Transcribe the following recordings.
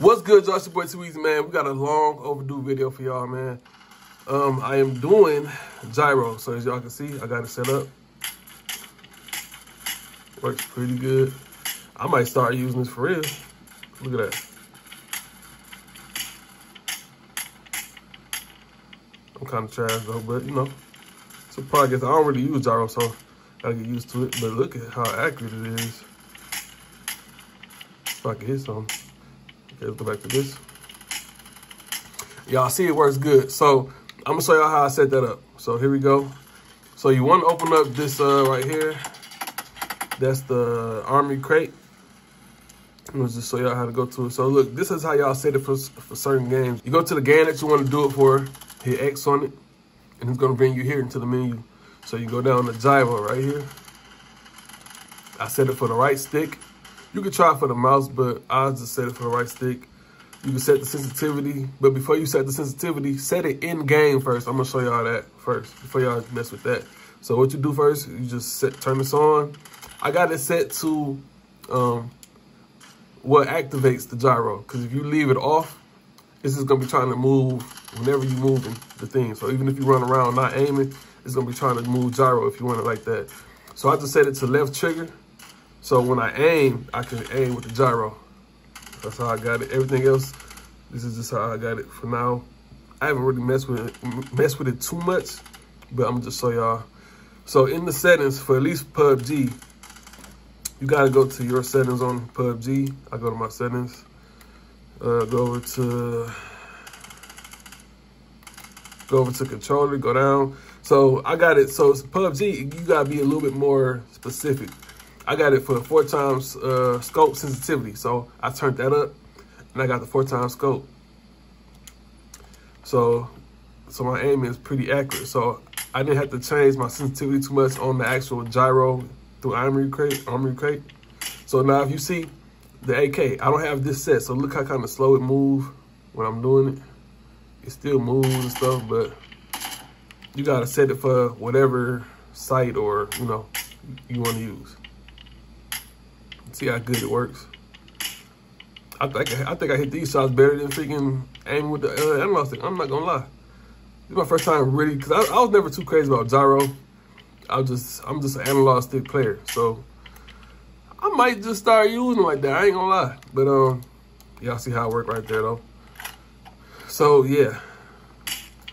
What's good, Josh? Your boy Tewezey, man. We got a long overdue video for y'all, man. Um, I am doing gyro. So as y'all can see, I got it set up. Works pretty good. I might start using this for real. Look at that. I'm kind of trash though, but you know, it's a progress. I don't really use gyro, so I get used to it. But look at how accurate it is. If I can hit something. Let's go back to this. Y'all see it works good. So I'm gonna show y'all how I set that up. So here we go. So you wanna open up this uh, right here. That's the Armory Crate. I'm gonna just show y'all how to go to it. So look, this is how y'all set it for, for certain games. You go to the game that you wanna do it for, hit X on it, and it's gonna bring you here into the menu. So you go down to gyro right here. I set it for the right stick. You can try for the mouse, but I just set it for the right stick. You can set the sensitivity, but before you set the sensitivity, set it in game first. I'm gonna show y'all that first before y'all mess with that. So what you do first, you just set turn this on. I got it set to um, what activates the gyro. Because if you leave it off, it's just gonna be trying to move whenever you move the thing. So even if you run around not aiming, it's gonna be trying to move gyro if you want it like that. So I just set it to left trigger so when I aim, I can aim with the gyro. That's how I got it. Everything else, this is just how I got it for now. I haven't really messed with it, messed with it too much, but I'm just show y'all. So in the settings for at least PUBG, you gotta go to your settings on PUBG. I go to my settings, uh, go over to, go over to controller, go down. So I got it, so PUBG, you gotta be a little bit more specific. I got it for four times uh, scope sensitivity. So I turned that up and I got the four times scope. So, so my aim is pretty accurate. So I didn't have to change my sensitivity too much on the actual gyro through Armory Crate, Armory Crate. So now if you see the AK, I don't have this set. So look how kind of slow it move when I'm doing it. It still moves and stuff, but you gotta set it for whatever sight or, you know, you wanna use. See how good it works. I think I think I hit these shots better than freaking aim with the uh, analog stick. I'm not gonna lie. This is my first time really, cause I, I was never too crazy about gyro. I just I'm just an analog stick player, so I might just start using like that. I ain't gonna lie, but um, y'all see how it work right there though. So yeah,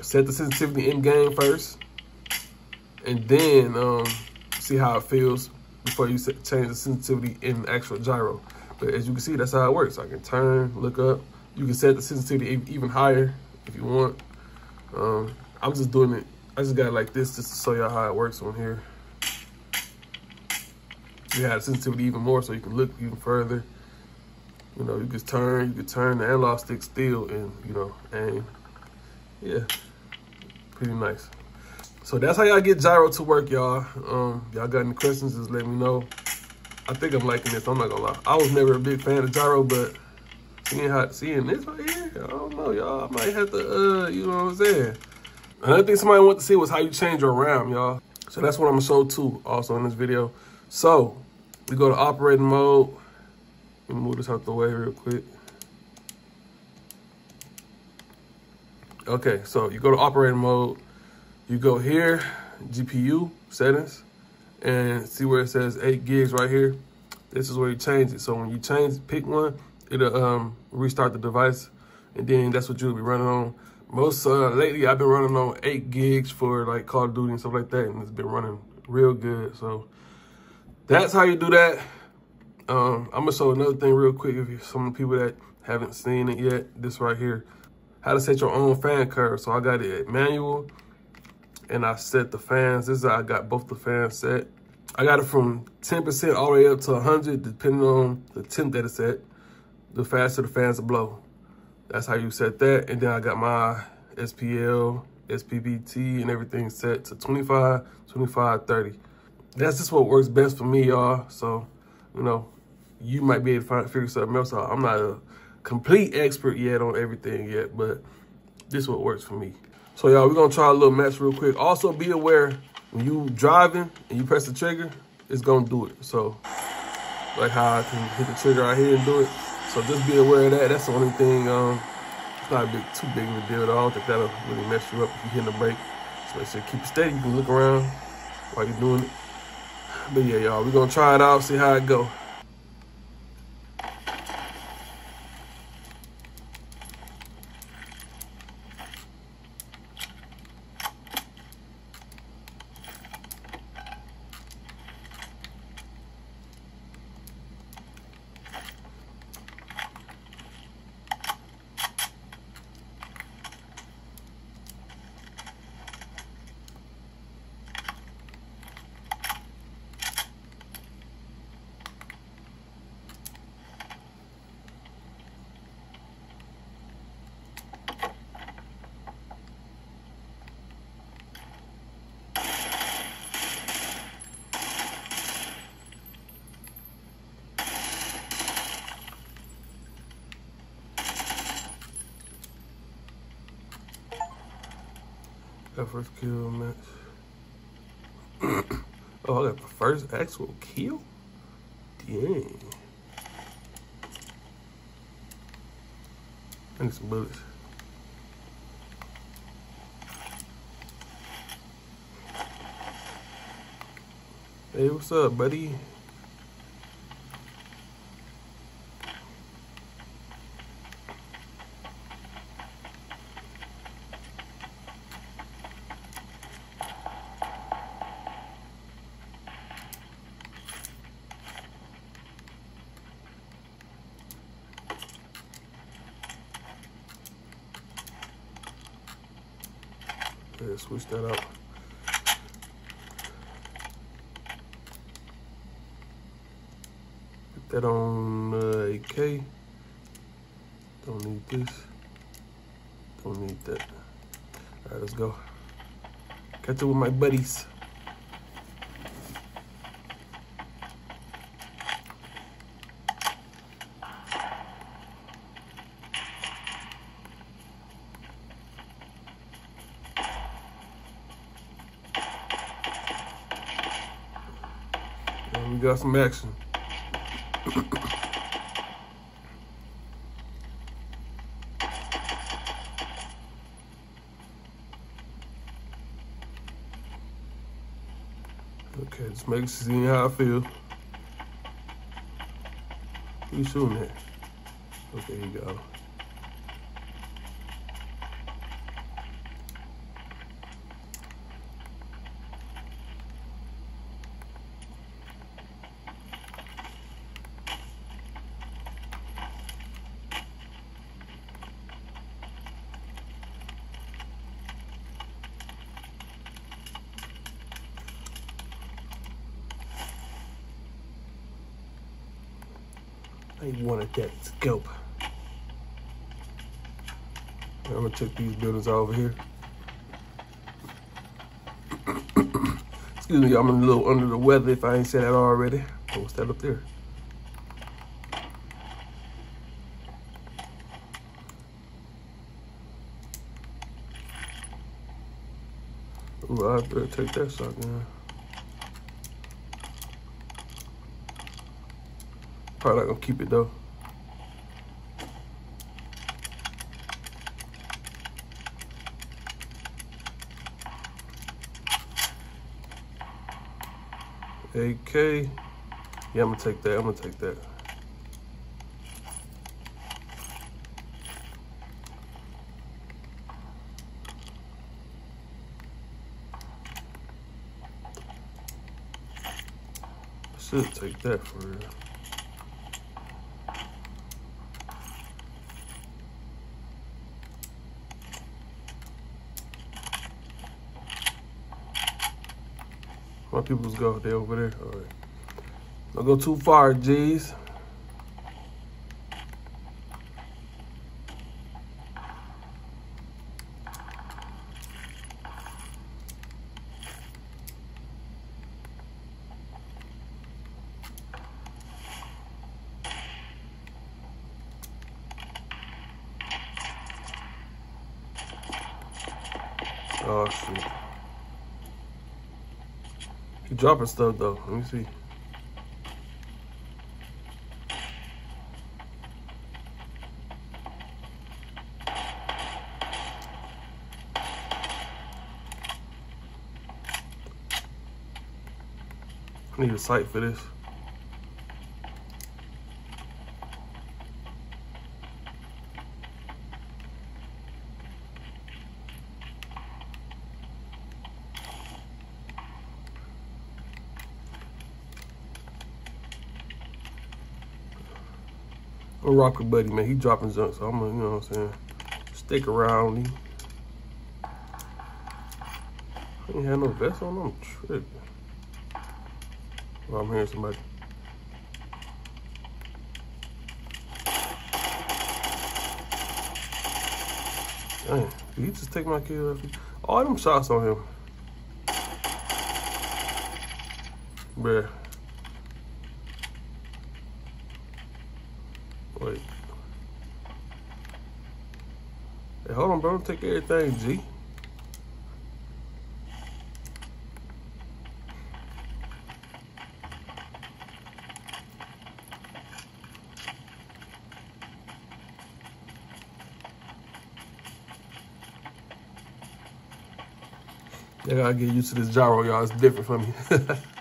set the sensitivity in game first, and then um, see how it feels before you change the sensitivity in the actual gyro. But as you can see, that's how it works. I can turn, look up. You can set the sensitivity even higher if you want. Um, I'm just doing it. I just got like this just to show y'all how it works on here. You have sensitivity even more so you can look even further. You know, you can turn, you can turn the analog stick still and, you know, aim. Yeah, pretty nice. So that's how y'all get gyro to work, y'all. Um, y'all got any questions, just let me know. I think I'm liking this, I'm not gonna lie. I was never a big fan of gyro, but seeing how seeing this right here, I don't know, y'all. I might have to, uh, you know what I'm saying? Another thing somebody wanted to see was how you change your RAM, y'all. So that's what I'm gonna show too, also in this video. So we go to operating mode. Let me move this out the way real quick. Okay, so you go to operating mode. You go here, GPU settings, and see where it says eight gigs right here. This is where you change it. So when you change, pick one, it'll um, restart the device, and then that's what you'll be running on. Most uh, lately, I've been running on eight gigs for like Call of Duty and stuff like that, and it's been running real good. So that's how you do that. Um, I'm gonna show another thing real quick if some people that haven't seen it yet. This right here, how to set your own fan curve. So I got it manual and I set the fans. This is how I got both the fans set. I got it from 10% all the way up to 100, depending on the temp that it's at. The faster the fans blow. That's how you set that. And then I got my SPL, SPPT, and everything set to 25, 25, 30. That's just what works best for me, y'all. So, you know, you might be able to find, figure something else out. I'm not a complete expert yet on everything yet, but this is what works for me. So y'all, we're gonna try a little match real quick. Also be aware when you driving and you press the trigger, it's gonna do it. So like how I can hit the trigger right here and do it. So just be aware of that. That's the only thing. Um, it's not big, too big of a deal at all. I think that'll really mess you up if you're hitting the brake. So I said keep it steady. You can look around while you're doing it. But yeah, y'all, we're gonna try it out, see how it go. Oh, that first kill match. oh, I got the first actual kill? Dang. I need some bullets. Hey, what's up, buddy? Switch that up. Put that on uh, AK. Don't need this. Don't need that. All right, let's go. Catch up with my buddies. Got some action. Okay, just make see how I feel. You shooting at? Okay, here you go. I wanted that scope. I'm gonna check these buildings over here. Excuse me, I'm a little under the weather if I ain't said that already. Oh, what's that up there? Ooh, I better take that shotgun. Probably not gonna keep it though. AK. Yeah, I'm gonna take that. I'm gonna take that. Should take that for real. My people's go. They over there. All right. Don't go too far, G's. Oh, shit. Keep dropping stuff though. Let me see. I need a site for this. With Buddy, man. He dropping junk, so I'm gonna, you know what I'm saying, stick around him. Ain't had no vest on, I'm tripping. Well, I'm hearing somebody. Dang, did he just take my kid off? All them shots on him. Bruh. Wait. Hey, hold on, bro. Don't take everything, G. I gotta get used to this gyro, y'all. It's different for me.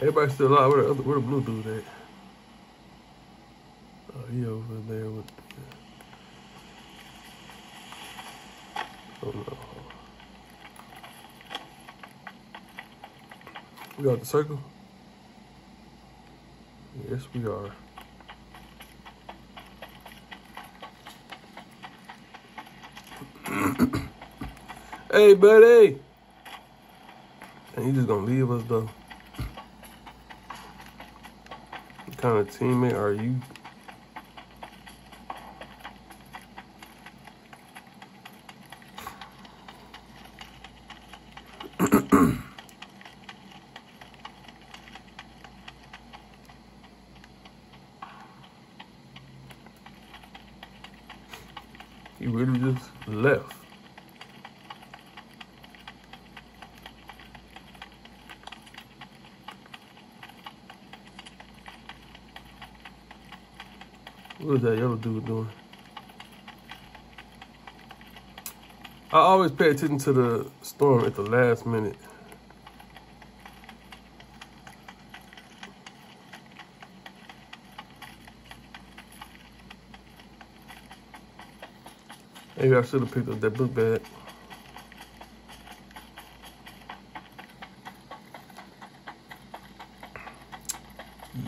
Everybody still alive. Where the, where the blue dude at? Oh, he over there with. Oh no. We got the circle? Yes, we are. hey, buddy! And he just gonna leave us though. What kind of teammate are you? He really just left. What is that yellow dude doing? I always pay attention to the storm at the last minute. Maybe I should have picked up that book bag.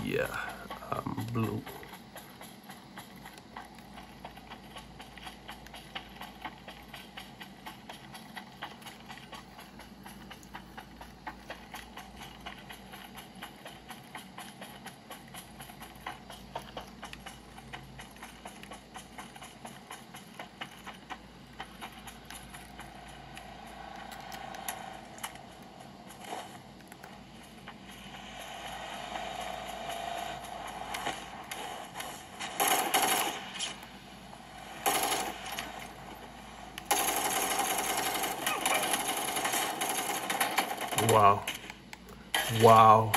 Yeah, I'm blue. Wow. Wow.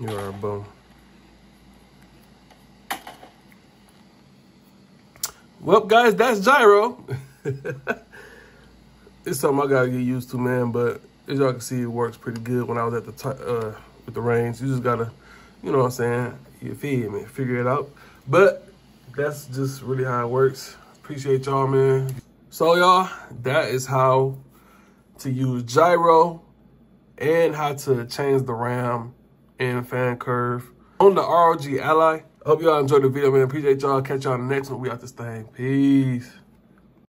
You are a bum. Well, guys, that's gyro. it's something I gotta get used to, man. But as y'all can see, it works pretty good when I was at the uh, with the reins. You just gotta, you know what I'm saying? You feel me? Figure it out. But that's just really how it works. Appreciate y'all, man. So y'all, that is how to use gyro and how to change the RAM and fan curve on the ROG Ally. Hope y'all enjoyed the video, man. Appreciate y'all. Catch y'all next one. We out this thing. Peace.